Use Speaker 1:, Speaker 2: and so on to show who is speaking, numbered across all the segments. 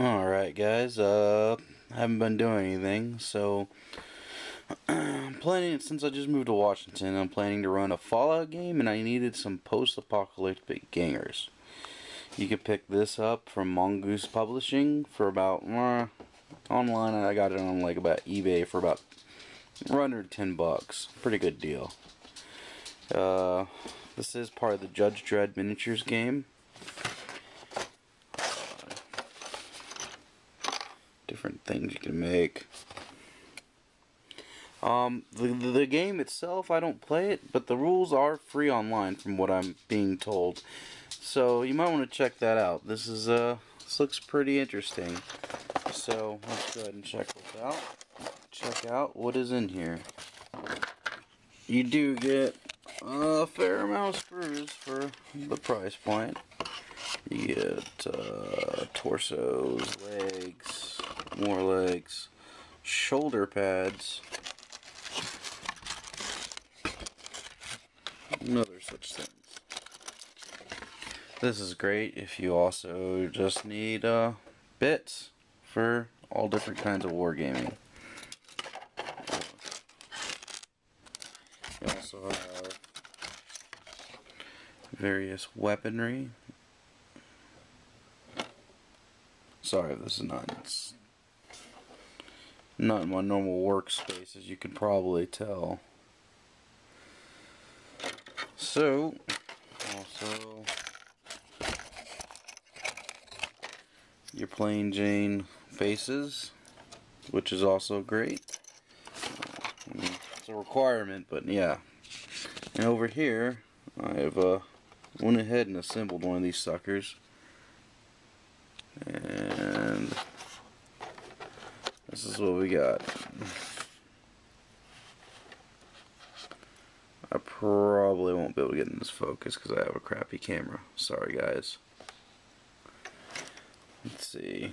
Speaker 1: Alright guys, uh, I haven't been doing anything, so I'm planning, since I just moved to Washington, I'm planning to run a Fallout game and I needed some post-apocalyptic gangers. You can pick this up from Mongoose Publishing for about, uh, online I got it on like about eBay for about under 10 bucks. Pretty good deal. Uh, this is part of the Judge Dredd miniatures game. different things you can make. Um, the, the game itself, I don't play it, but the rules are free online from what I'm being told. So you might want to check that out. This is, uh, this looks pretty interesting. So let's go ahead and check this out. Check out what is in here. You do get a fair amount of screws for the price point. You get uh, torsos, legs, more legs, shoulder pads, and other such things. This is great if you also just need uh, bits for all different kinds of wargaming. You also have various weaponry. Sorry this is not not in my normal workspace as you can probably tell. So, also, your plain Jane faces, which is also great. It's a requirement, but yeah. And over here, I have uh, went ahead and assembled one of these suckers. And this is what we got. I probably won't be able to get in this focus because I have a crappy camera. Sorry guys. Let's see.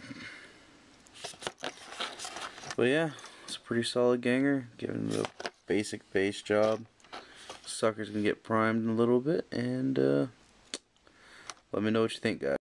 Speaker 1: But yeah, it's a pretty solid ganger, given the basic base job. Suckers can get primed in a little bit, and uh, let me know what you think, guys.